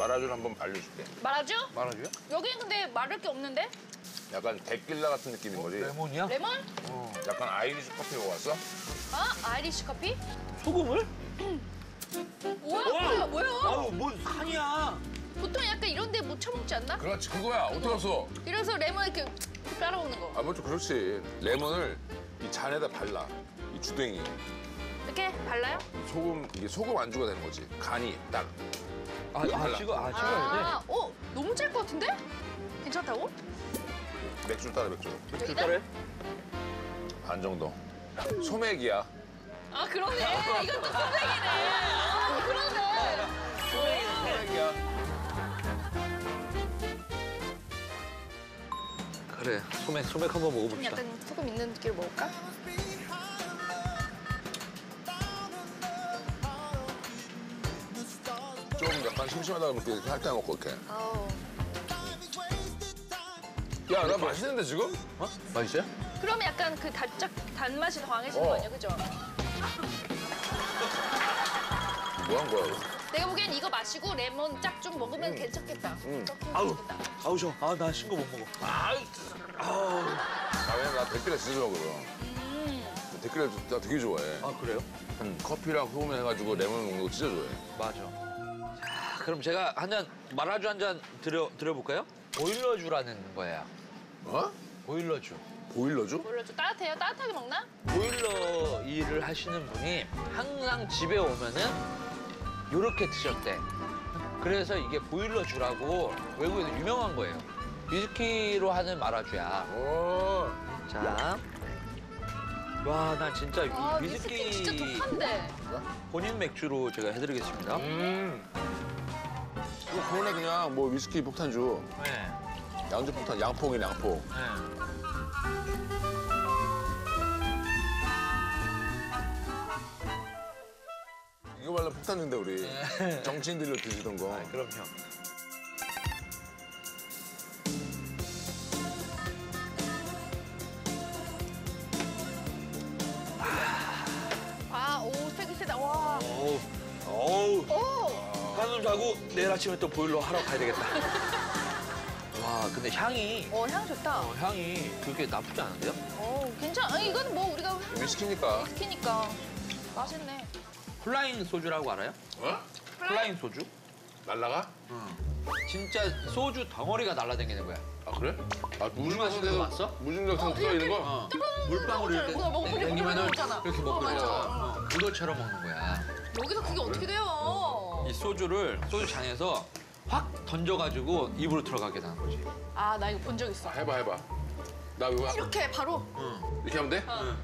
말아주를 한번 알려줄게. 말아줘? 말아줘요? 여기는 근데 말할 게 없는데? 약간 데킬라 같은 느낌인 거지. 레몬이야? 레몬? 약간 Irish coffee 먹어봤어? 아 Irish coffee? 소금을? 뭐야 뭐야 뭐야? 아우 뭔 산이야. 보통 약간 이런 데못 쳐먹지 않나? 그렇지 그거야. 어떻게 알았어? 이래서 레몬 이렇게 따라 먹는 거. 아, 뭐좀 그렇지. 레몬을 이 잔에다 발라. 이 주댕이. 이렇게 발라요? 소금, 이게 소금 안주가 되는 거지. 간이 딱. 아, 이거 아. 찍어, 아 찍어야 아, 어 너무 짤 것 같은데? 괜찮다고? 맥주 따라 맥주. 돼. 여기다? 줄따래? 반 정도. 소맥이야. 아 그러네. 이건 또 소맥이네. 아 그러네. 소맥이야. 그래, 소맥, 소맥 한번 좀 먹어봅시다. 약간 소금 있는 느낌 먹을까? 좀 약간 심심하다 그러면 이렇게 살짝 먹고 이렇게. 아우. 야, 나 맛있는데 지금? 어? 맛있어요? 그러면 약간 그 달짝 단맛이 더 강해지는 어. 거 아니야, 그죠? 뭐 한 거야? 이거? 내가 보기엔 이거 마시고 레몬 짝 좀 먹으면 괜찮겠다. 음. 아우, 괜찮겠다. 아우 저, 아, 나 신거 못 먹어. 아, 왜냐면 나 데킬라 진짜 좋아하거든. 음. 데킬라 나 되게 좋아해. 아, 그래요? 음, 커피랑 소금 해가지고 레몬 먹는 거 진짜 좋아해. 맞아. 자, 그럼 제가 한 잔, 마라주 한 잔 드려, 드려볼까요? 보일러주라는 거예요. 어? 보일러주. 보일러주? 좀 따뜻해요? 따뜻하게 먹나? 보일러 일을 하시는 분이 항상 집에 오면은 요렇게 드셨대. 그래서 이게 보일러주라고 외국에서 유명한 거예요. 위스키로 하는 마라주야. 오. 자. 와, 나 진짜 이 아, 위스키 진짜 독한데. 본인 맥주로 제가 해드리겠습니다. 음. 이거 그러네 그냥 뭐 위스키 폭탄주. 네. 양주 폭탄, 양폭이네 양폭. 네. 이거 말로 폭탄인데 우리. 정치인들로 드시던 거. 아, 그럼요. 오! 한숨 자고 내일 아침에 또 보일러 하러 가야 되겠다. 와, 근데 향이, 어, 향 좋다. 어, 향이 그렇게 나쁘지 않은데요? 어, 괜찮아. 아니, 이건 뭐 우리가 위스키니까. 위스키니까. 맛있네. flying 소주라고 알아요? 어? flying 소주? 날라가? 진짜 소주 덩어리가 날아다니는 거야. 아 그래? 아 무중력 무중력 봤어? 무중력 탕 들어 있는 거? 어. 물방울을 이렇게 우리가 먹- 우리 땡기면은 먹잖아. 이렇게 먹고 어, 맞아. 있잖아. 어, 우주처럼 먹는 거야. 여기서 그게 어떻게 돼요? 이 소주를 소주 잔에서 확 던져가지고 입으로 들어가게 되는 거지. 아, 나 이거 본 적 있어. 아, 해봐 해봐. 나 이거 이렇게 바로. 이렇게 하면 돼? 하나,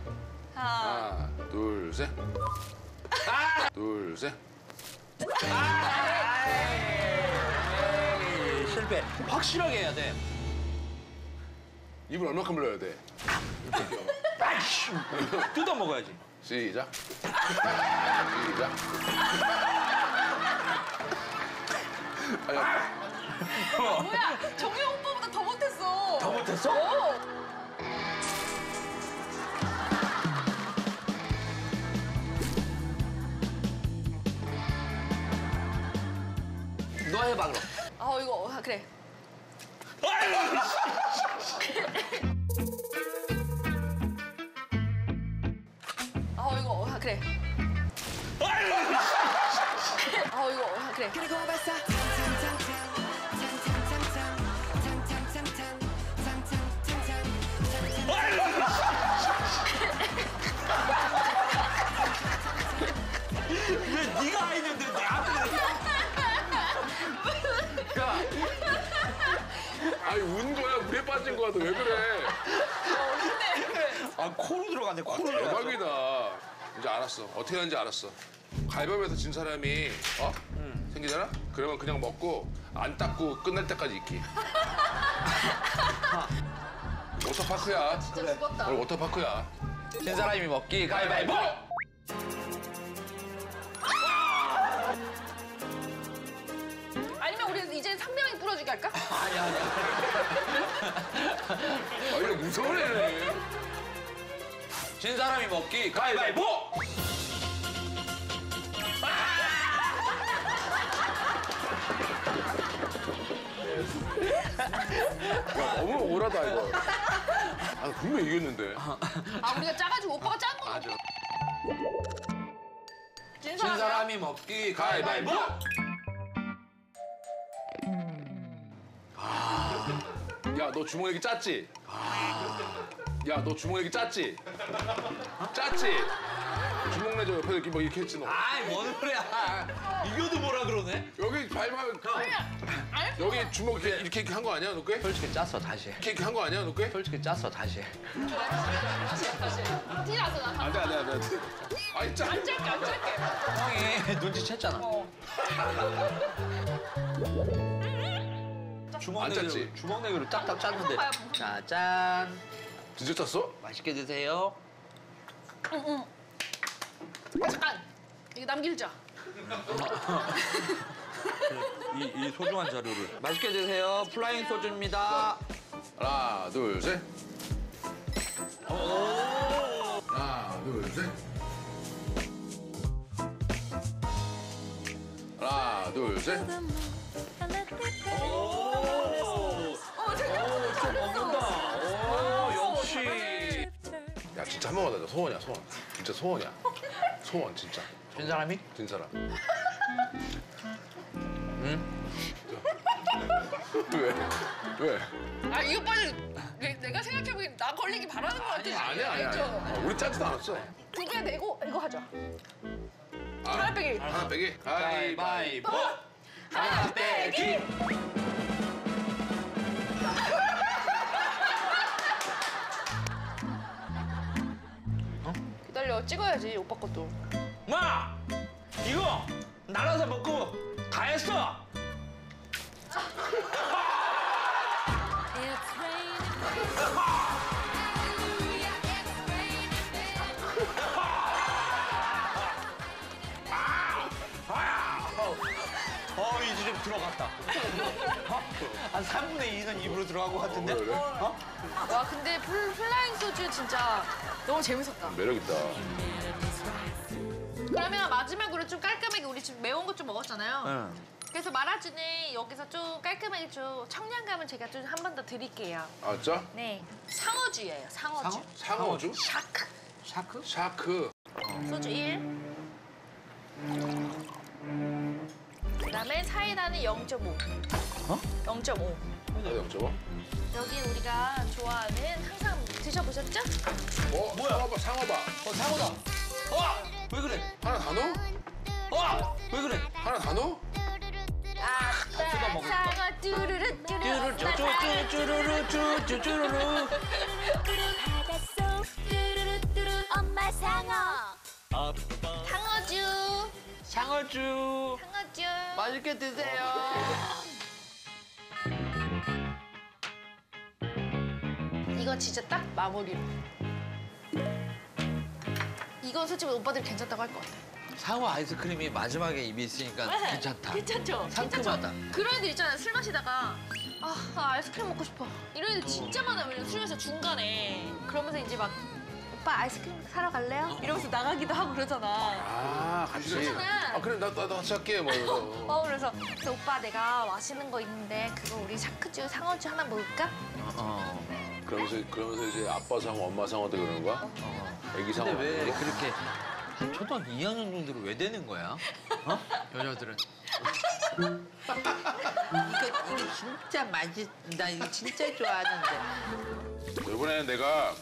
하나, 둘, 셋. 둘, 셋. 에이, 실패. 확실하게 해야 돼. 입을 얼마큼 불러야 돼? 이렇게. 아이씨, 뜯어 먹어야지. 시작. 시작. 아야, 뭐야? 정영 오빠보다 더 못했어. 더 못했어? 어. 너 해봐 그럼. 아, 이거 아, 그래. 아, 이거 아, 그래. 아, 이거 아, 그래. 그리고 발사 빠진 거야 너 왜 그래? 아 코로 들어갔네 코로 들어갔어. 대박이다. 이제 알았어. 어떻게 하는지 알았어. 갈비에서 진 사람이 어 생기잖아? 그러면 그냥 먹고 안 닦고 끝날 때까지 있기. 워터파크야. 진짜 죽었다. 오늘 워터파크야. 진 사람이 먹기 가위바위보. 아니면 우리 이제 상명이 뿌려주게 할까? 아니야 아니야. 아, 이거 무서워네. 진 사람이 먹기 가위바위보! 야, 너무 억울하다, 이거. 아, 분명히 이겼는데. 아 우리가 짜가지고 오빠가 짠 거. 맞아. 진 사람이 먹기 가위바위보! 야 너 주먹 얘기 짰지? 야 너 주먹 얘기 짰지? 짰지? 주먹 내줘 옆에 이렇게 뭐 이렇게 했지 너. 아이 뭔 소리야. 이겨도 뭐라 그러네. 여기 밟으면 아니 여기 주먹 이렇게 이렇게, 이렇게 한 거 아니야 너께? 솔직히 짰어 다시. 해. 이렇게 이렇게 한거 아니야 너께? 솔직히 짰어 다시. 해. 티 났어 나. 안돼 안돼 안돼. 아이 짜. 안 짤게 안 짤게. 형이 눈치챘잖아. 어. 주먹 안 내기로 짰지? 주먹 내기로 딱딱 짰는데. 자 짠. 진짜 짰어? 맛있게 드세요. 아, 잠깐 이거 남기자. 이, 이 소중한 자료를. 맛있게 드세요. flying 소주입니다. 하나 둘 셋. 하나 둘 셋. 하나 둘 셋. 소원이야 소원. 진짜 소원이야. 소원 진짜. 진 사람이? 진 사람. 응? 왜? 왜? 아 이거 빨리 내- 내가 생각해보기엔 나 걸리기 바라는 거 같아. 지금. 아니야 아니야. 알죠? 아니야. 어, 우리 짜지도 않았어. 두 개 내고 이거 하자. 아, 하나 빼기. 하나 빼기. 가위바위보. 하나 빼기. 기다려 찍어야지 오빠 것도. 마! 이거 나눠서 먹고 다 했어. 어, 좀 들어갔다. 한 3분의 2는 입으로 들어간 것 같은데? 그래, 그래? 어? 와 근데 플, flying 소주 진짜 너무 재밌었다. 매력 있다. 그러면 마지막으로 좀 깔끔하게 우리 지금 매운 거좀 먹었잖아요. 응. 그래서 말아주는 여기서 좀 깔끔하게 좀 청량감을 제가 좀 한 번 더 드릴게요. 아 짜? 네, 상어주예요. 상어주. 상어? 상어주? shark. shark? shark. 소주 1. 그다음에 사이다는 0.5. 어? 0.5. 어디 영점어? 여기 우리가 좋아하는 항상 드셔보셨죠? 어? 뭐야? 상어봐 상어봐. 어, 상어다. 어! 왜 그래? 하나 다 넣어? 어! 왜 그래? 하나 다 넣어? 아따 먹었다. 상어 뚜루루 뚜루루 쭈쭈쭈쭈 쭈루루 쭈쭈 쭈루루. 바닷속 뚜루루 뚜루 엄마 상어. 상어주. 상어주. 상어주. 맛있게 드세요. 이거 진짜 딱 마무리로. 이건 솔직히 오빠들 괜찮다고 할 것 같아. 상어 아이스크림이 마지막에 입에 있으니까 괜찮다. 네. 괜찮죠? 상큼하다. 그런 애들 있잖아요. 술 마시다가 아, 나 아이스크림 먹고 싶어. 이런 애들 진짜 많아요. 왜냐면 술 마셔 중간에. 그러면서 이제 막 오빠 아이스크림 사러 갈래요? 이러면서 나가기도 하고 그러잖아. 아 같이. 그러잖아. 아 그래 나나 같이 할게 뭐 이러면서. 어 그래서 그래서 오빠 내가 맛있는 거 있는데 그거 우리 샤크주 상어주 하나 먹을까? 어. 그러면서 그러면서 이제 아빠 상어 엄마 상어도 그러는 거야? 어. 애기 상어. 근데 왜? 그렇게 한 초등학교 2학년 정도로 왜 되는 거야? 어? 여자들은. 이거 이거 진짜 맛있. 나 이거 진짜 좋아하는데. 이번에는 내가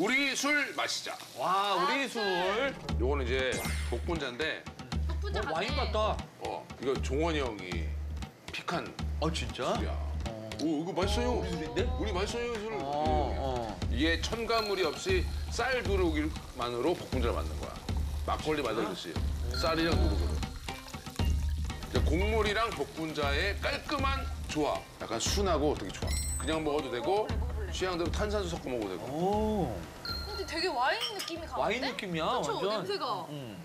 우리 술 마시자. 와 우리 술. 요거는 이제 복분자인데 복분자 어, 와인 같다. 어 이거 종원이 형이 픽한 어 진짜? 술이야. 오 이거 맛있어요. 우리 술인데? 우리 맛있어요 술. 어 어. 이게 첨가물이 없이 쌀 누룩만으로 복분자를 만든 거야. 막걸리 만들듯이 쌀이랑 누룩으로. 이제 곡물이랑 복분자의 깔끔한 조합. 약간 순하고 되게 좋아. 그냥 먹어도 되고 취향대로 탄산수 섞어 먹어도 되고. 오. 근데 되게 와인 느낌이 강한데? 와인 느낌이야 그쵸? 완전. 냄새가. 응.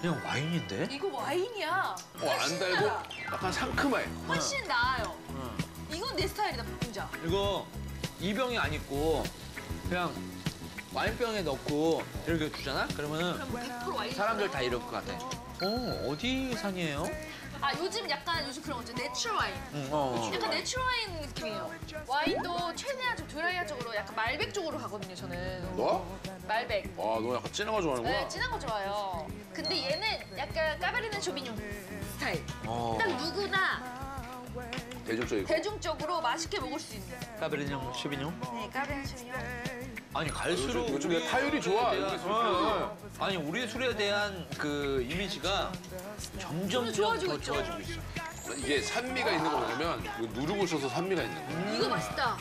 그냥 와인인데? 이거 와인이야. 어, 안 달고 약간 상큼해. 훨씬 나아요. 응. 이건 내 스타일이다, 복분자. 이거 이 병에 안 넣고 그냥 와인병에 넣고 이렇게 주잖아? 그러면은 그럼 100% 와인. 사람들 다 이럴 것 같아. 어, 어디 산이에요? 아 요즘 약간 요즘 그런 거죠. natural 와인. 응, 어. 약간 natural 와인 느낌이에요. 와인도 최대한 좀 드라이한 쪽으로 약간 말백 쪽으로 가거든요. 저는. 너? 말백. 아, 너 약간 진한 거 좋아하는구나. 네, 진한 거 좋아요. 근데 얘는 약간 Cabernet Sauvignon 스타일. 어. 딱 누구나 대중적이고. 대중적으로 맛있게 먹을 수 있는. Cabernet Sauvignon? 네, Cabernet Sauvignon. 아니 갈수록 요즘- 요즘 타율이 좋아, 대한- 술 어. 아니 우리 술에 대한 그 이미지가 점점 더 좋아지고 있죠. 좋아지고 있어. 이게 산미가 있는 거 먹으면 이거 누르고 있어서 산미가 있는 거야. 이거 맛있다.